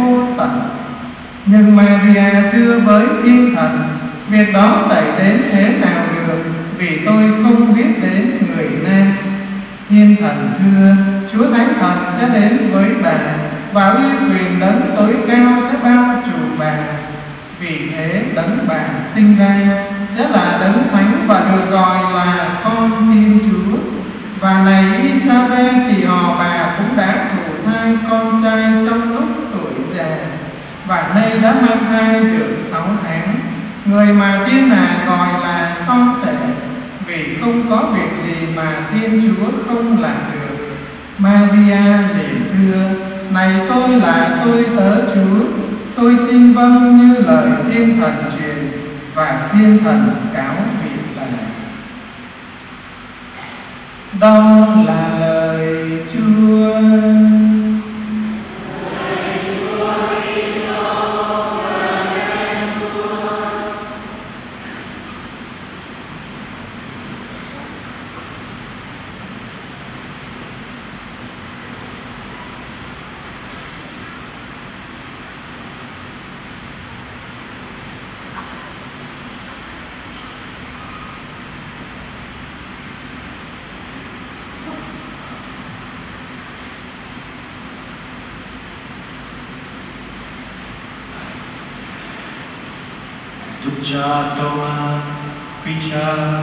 vô tận. Nhưng Maria à, thưa với thiên thần, việc đó xảy đến thế nào được, vì tôi không biết đến người nam. Thiên thần thưa, chúa thánh thần sẽ đến với bà, và uy quyền đấng tối cao sẽ bao trùm bà. Vì thế đấng bà sinh ra sẽ là đấng thánh và được gọi là con thiên chúa. Và này Isabel chị họ bà cũng đã thụ thai con trai trong lúc già và nay đã mang thai được sáu tháng. Người mà tiên hạ gọi là son sẻ. Vì không có việc gì mà thiên chúa không làm được. Maria liền thưa, này tôi là tôi tớ chúa. Tôi xin vâng như lời thiên thần truyền và thiên thần cáo biệt là đó là lời chúa.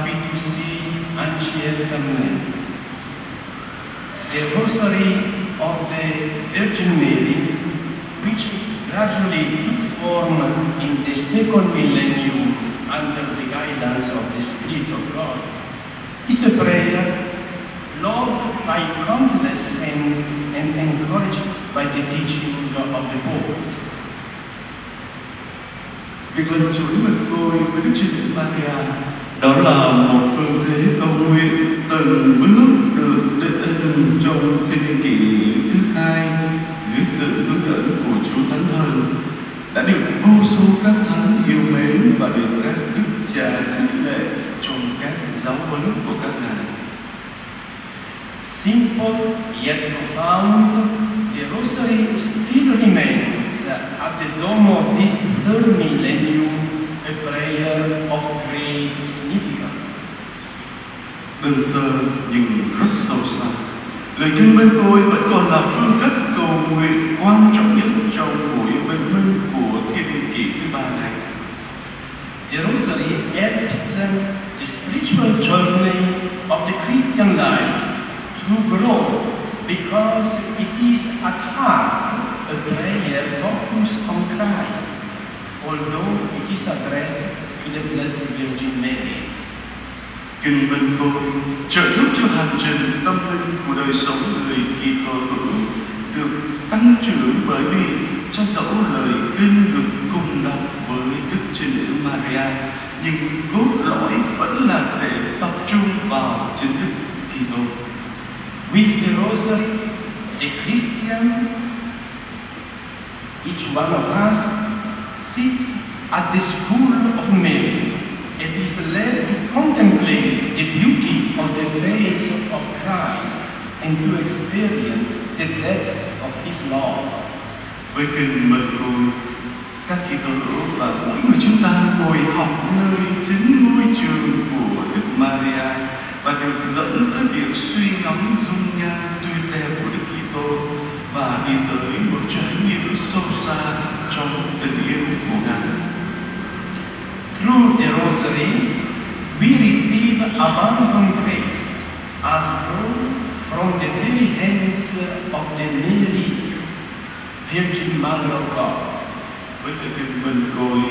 Pitusi. The Rosary of the Virgin Mary, which gradually took form in the second millennium under the guidance of the Spirit of God, is a prayer loved by countless saints and encouraged by the teaching of the popes. Việc lần chuỗi mình tôi với Đức Trinh Nữ Maria đó là một phương thế cầu nguyện từng bước được định hình trong thiên niên kỷ thứ hai dưới sự hướng dẫn của Chúa Thánh Thần đã được vô số các thánh yêu mến và được các đức cha khích lệ trong các giáo huấn của các ngài. Simple yet profound, the Rosary still remains at the dawn of this third millennium a prayer of great significance. Đơn sơ nhưng rất sâu sắc. Lời kinh bên tôi vẫn còn là phương cách cầu nguyện quan trọng nhất trong buổi bình minh của thiên kỷ thứ ba này. The Rosary helps the spiritual journey of the Christian life to grow because it is at heart a prayer focused on Christ, although it is addressed to the Blessed Virgin Mary. Kinh bên tôi trợ giúp cho hành trình tâm linh của đời sống người Kitô hữu được tăng trưởng bởi vì cho dẫu lời kinh được cùng đọc với Đức Trinh Nữ Maria nhưng cốt lõi vẫn là để tập trung vào chính Đức Kitô. With the Rosary, the Christian, each one of us sits at the school of Mary and is led to contemplate the beauty of the face of Christ and to experience the depths of His love. Với kinh mật côi, các Kitô hữu và mỗi người chúng ta ngồi học nơi chính ngôi trường của Đức Maria và được dẫn tới việc suy ngẫm dung nhan tuyệt đẹp của Đức Kitô và đi tới một trải nghiệm sâu xa trong tình yêu của Ngài. Through the Rosary, we receive abundant grace as though from the very hands of the Mary, Virgin Mother of God. Với cái tình bình côi,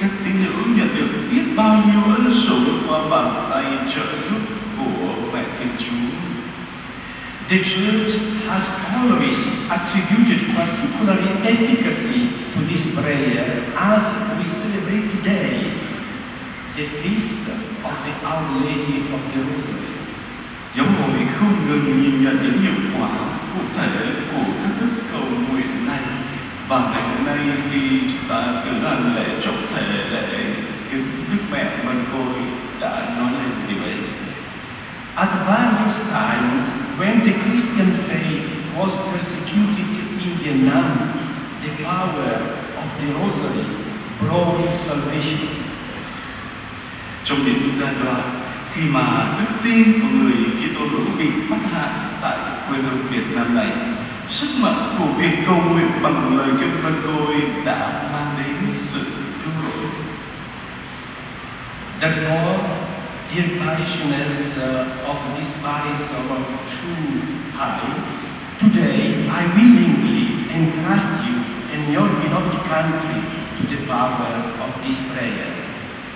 các tín hữu nhận được biết bao nhiêu ân sủng qua bàn tay trợ giúp của mẹ Thiên Chúa. The Church has always attributed particular efficacy to this prayer as we celebrate today the feast of the Our Lady of the Rosary. Giáo không ngừng nhìn nhận những hiệu quả cụ thể của các cầu nguyện này và ngày nay khi chúng ta hành lễ trọng thể lễ kính Đức Mẹ Mân Côi đã nói lên điều ấy. At various times, when the Christian faith was persecuted in Vietnam, the power of the Rosary brought salvation. trong những giai đoạn khi mà đức tin của người Kitô hữu bị bắt hại tại quê hương Việt Nam này, sức mạnh của việc cầu nguyện bằng lời kinh văn côi đã mang đến sự cứu rỗi. Therefore, dear parishioners uh, parish of True High, today I willingly entrust you and your beloved country to the power of this prayer.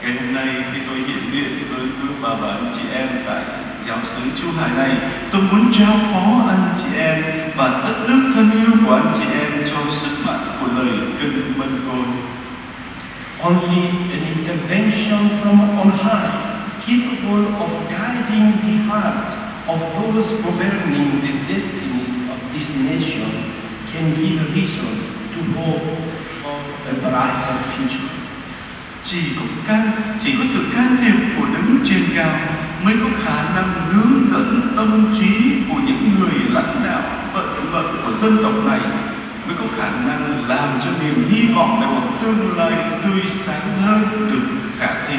Ngày hôm nay khi tôi hiện diện với quý bà và anh chị em tại giáo xứ Chú Hải này, tôi muốn trao phó anh chị em và đất nước thân yêu của anh chị em cho sức mạnh của lời kinh mân côi. Only an intervention from on high, capable of guiding the hearts of those governing the destinies of this nation, can give reason to hope for a brighter future. chỉ có can chỉ có sự can thiệp của đấng trên cao mới có khả năng hướng dẫn tâm trí của những người lãnh đạo vận mệnh của dân tộc này mới có khả năng làm cho niềm hy vọng về một tương lai tươi sáng hơn được khả thi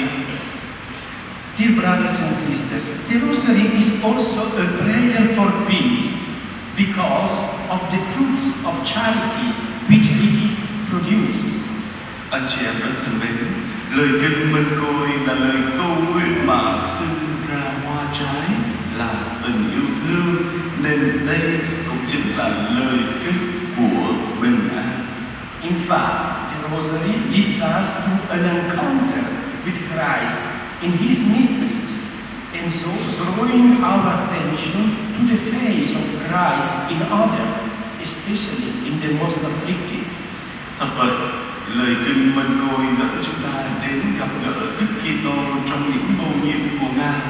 Dear brothers and sisters, the Rosary is also a prayer for peace because of the fruits of charity which it produces. anh chị em rất thân mến lời kinh minh côi là lời câu nguyện mà sinh ra hoa trái là tình yêu thương nên đây cũng chính là lời kết của bình an In fact, the Rosary leads us to an encounter with Christ in His mysteries, and so drawing our attention to the face of Christ in others, especially in the most afflicted. thật vậy lời kinh Mân côi dẫn chúng ta đến gặp gỡ đức kitô trong những mầu nhiệm của ngài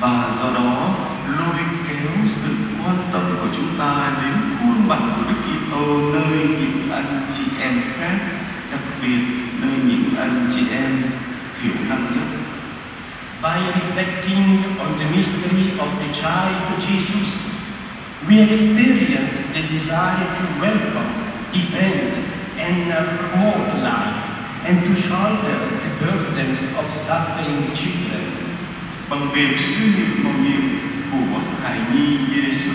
và do đó lôi kéo sự quan tâm của chúng ta đến khuôn mặt của đức kitô nơi những anh chị em khác đặc biệt nơi những anh chị em thiểu năng nhất By reflecting on the mystery of the child Jesus, we experience the desire to welcome, defend, and promote life, and to shoulder the burdens of suffering children. bằng việc suy nghiệm mầu nhiệm của hài nhi Giêsu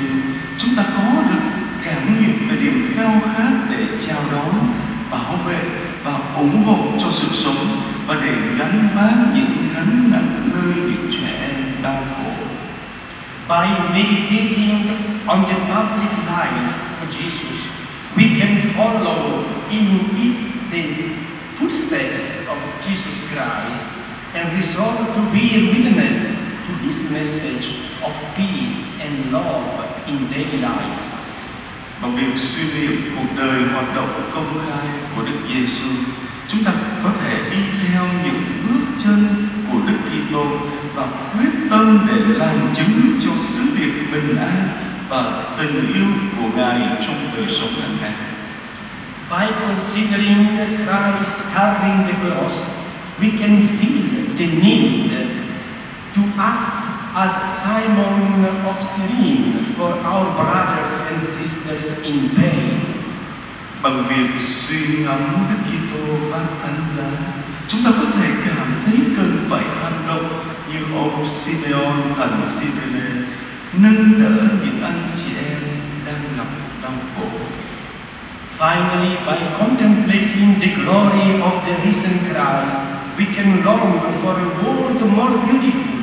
chúng ta có được cảm nghiệm về điểm khao khát để chào đón bảo vệ và ủng hộ cho sự sống và để gánh vác những gánh nặng nơi những trẻ em đau khổ By meditating on the public life of Jesus, we can follow in the footsteps of Jesus Christ and resolve to be a witness to this message of peace and love in daily life. Bằng việc suy niệm cuộc đời hoạt động công khai của Đức Giêsu chúng ta có thể đi theo những bước chân của Đức Kitô và quyết tâm để làm chứng cho sứ việc bình an và tình yêu của Ngài trong đời sống hàng ngày. By considering Christ carrying the cross, we can feel the need to act as Simon of Cyrene for our brothers and sisters in pain. Bằng việc suy ngẫm Đức Kitô vác thánh giá, chúng ta có thể cảm thấy cần phải hành động như ông Simeon thần Cyrene nâng đỡ những anh chị em đang gặp đau khổ. Finally, by contemplating the glory of the risen Christ, we can long for a world more beautiful,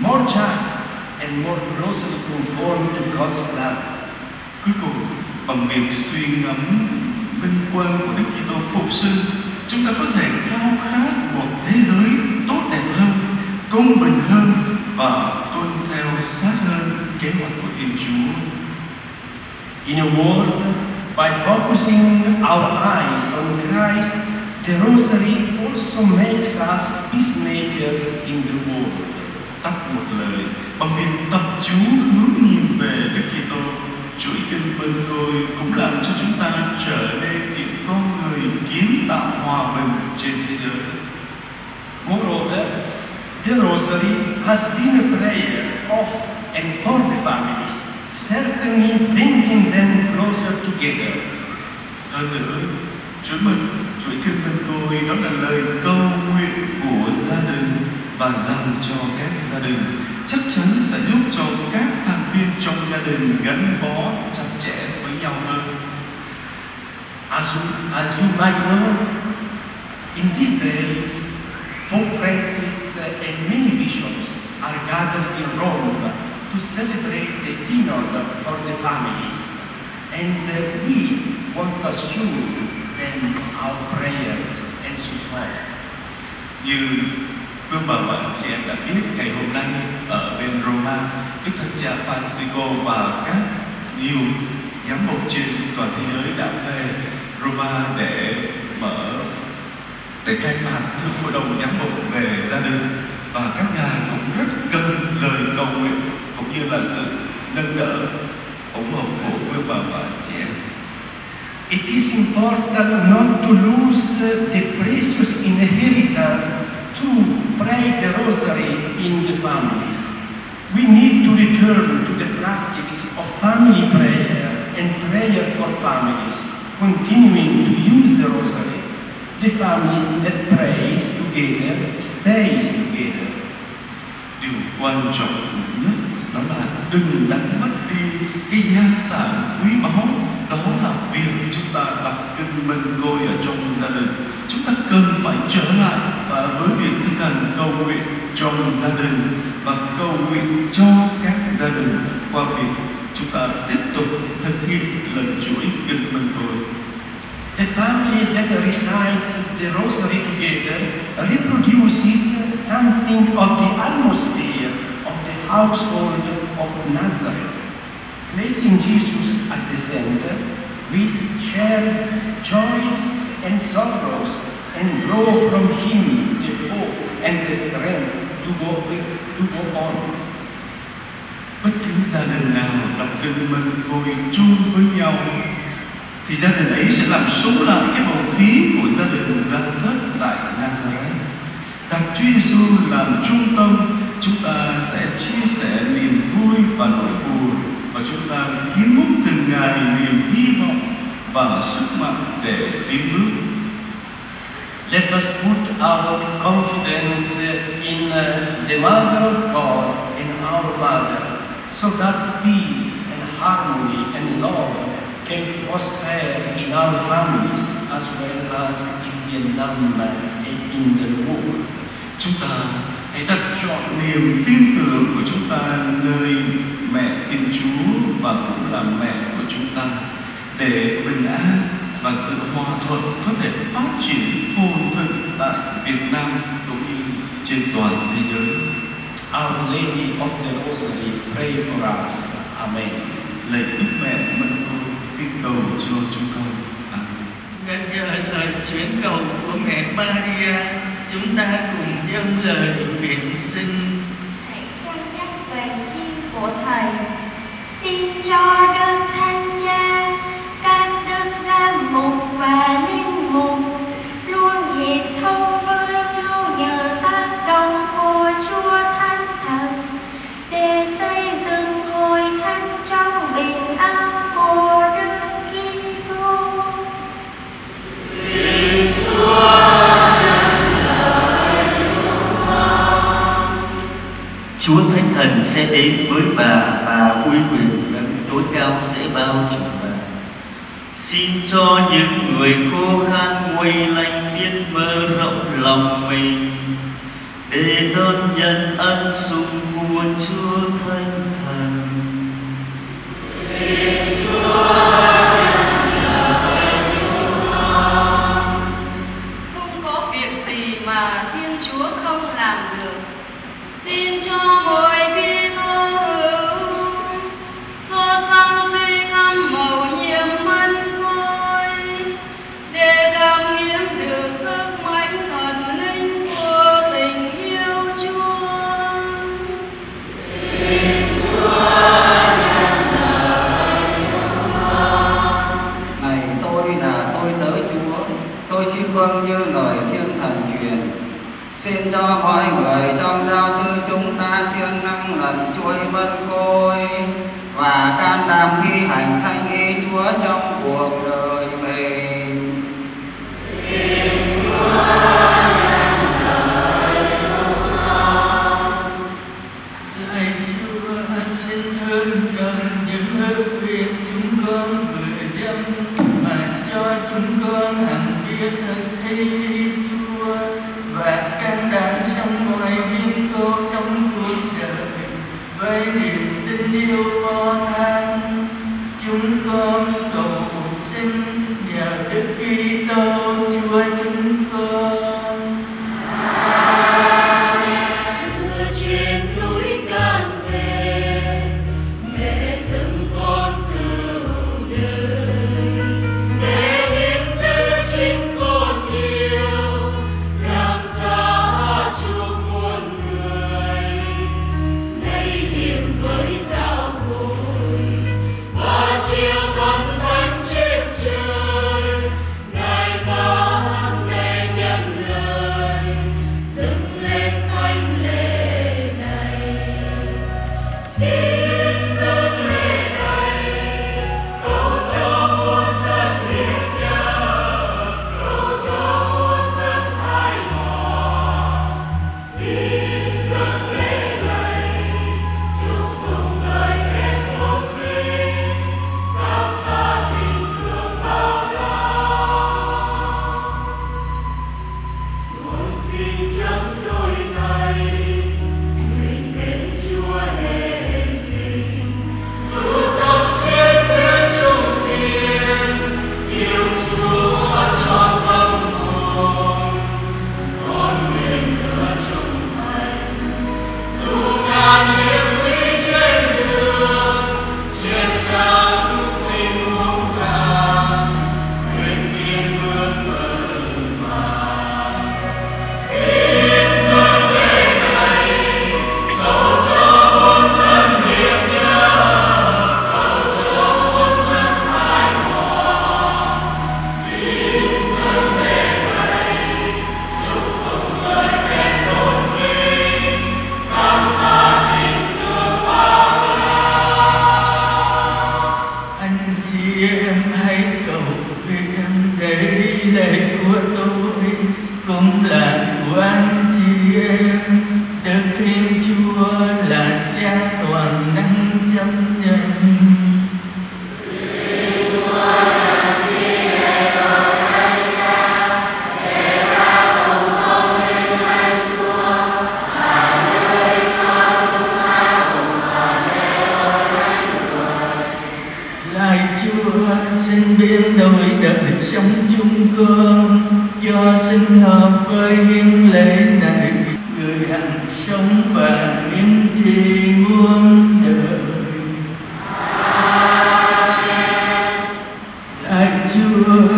more just, and more closely conformed to God's plan. Cuối cùng, bằng việc suy ngẫm vinh quang của Đức Kitô phục sinh, chúng ta có thể khao khát một thế giới tốt đẹp hơn, công bình hơn và tuân theo sát hơn kế hoạch của Thiên Chúa. In a word, by focusing our eyes on Christ, the Rosary also makes us peacemakers in the world. Tắt một lời, bằng việc tập chú hướng nhìn về Đức Kitô, chuỗi kinh vân côi cũng làm cho chúng ta trở nên những con người kiến tạo hòa bình trên thế giới. Moreover, the Rosary has been a prayer of and for the families, certainly bringing them closer together. hơn nữa chuỗi mừng chuỗi kinh mừng tôi đó là lời cầu nguyện của gia đình và dành cho các gia đình chắc chắn sẽ giúp cho các thành viên trong gia đình gắn bó chặt chẽ với nhau hơn As you, as you might know, in these days, Pope Francis and many bishops are gathered in Rome to celebrate the Synod for the families. And we want to assure them our prayers and support. như quý bà và anh chị em đã biết ngày hôm nay ở bên Roma, Đức Thánh Cha Francisco và các nhiều giám mục trên toàn thế giới đã về Roma để mở để khai mạc thưa hội đồng giám mục về gia đình. Và các ngài cũng rất cần lời cầu nguyện cũng như là sự nâng đỡ, ủng hộ của quý bà và chị em It is important not to lose the precious inheritance to pray the rosary in the families. We need to return to the practice of family prayer and prayer for families, continuing to use the rosary. The family that prays together stays together. điều quan trọng nhất đó là đừng đánh mất đi cái gia sản quý báu đó là việc chúng ta đọc kinh minh côi ở trong gia đình chúng ta cần phải trở lại và với trong gia đình và cầu nguyện cho các gia đình qua việc chúng ta tiếp tục thực hiện chuỗi kinh minh côi The family that recites the rosary together reproduces something of the atmosphere of the household of Nazareth. Placing Jesus at the center, we share joys and sorrows and draw from Him the and the strength to go, to go on. bất cứ gia đình nào đọc kinh mình vui chung với nhau thì gia đình ấy sẽ làm sống lại cái bầu khí của gia đình gia thất tại Nazareth. Đặt Chúa Giêsu làm trung tâm, chúng ta sẽ chia sẻ niềm vui và nỗi buồn và chúng ta kiếm múc từng ngày niềm hy vọng và sức mạnh để tiến bước. Let us put our confidence in uh, the Mother of God and our Mother, so that peace and harmony and love can prosper in our families as well as in Vietnam and in the world. Chúng ta hãy đặt chọn niềm tin tưởng của chúng ta nơi mẹ Thiên Chúa và cũng là mẹ của chúng ta để bình an và sự hòa thuận có thể phát triển phồn thịnh tại Việt Nam cũng như trên toàn thế giới. Our Lady of the Rosary, pray for us. Amen. Lạy Đức Mẹ Mân Côi xin cầu cho chúng con. Amen. Nhân giờ lời chuyển cầu của mẹ Maria, chúng ta cùng dâng lời nguyện xin hãy chăm nhắc về chi của thầy xin cho đức đến với bà và uy quyền đấng tối cao sẽ bao trùm bà. Xin cho những người khô khan quay lạnh biết mở rộng lòng mình, để đón nhận ân sủng của Chúa Thánh xin cho mọi người trong giáo sư chúng ta siêng năng lần chuỗi vân côi và can đảm thi hành thanh ý Chúa trong cuộc đời mình. Lạy Chúa, xin thương cần những ước chúng con vừa dâng mà cho chúng con hằng biết thực thi yêu con chúng con cầu của tôi cũng là của anh chị em good.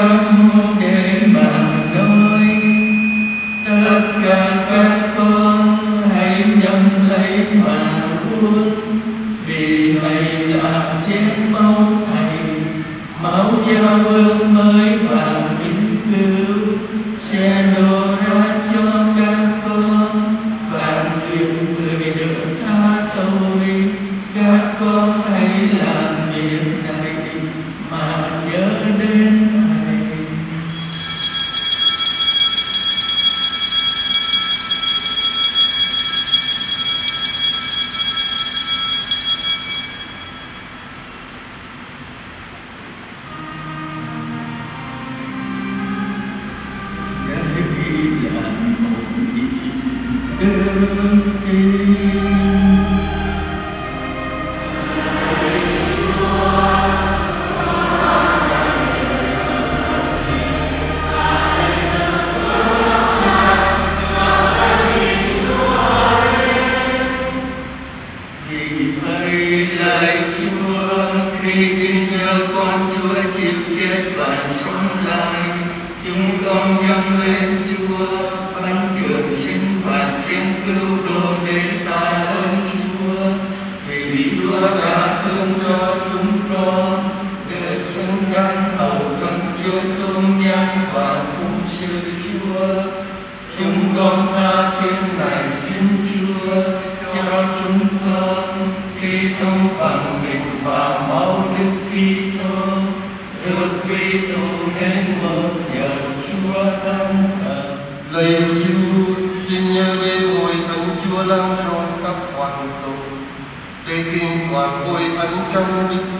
Amen. Tha thiên này xin Chúa cho chúng con khi thông phận mình và máu Đức Kitô được Kitô nên một nhờ Chúa thánh thần. Lạy Chúa, xin nhớ đến hội thánh Chúa lan rộng khắp hoàng cầu, để kinh toàn hội thánh trong đức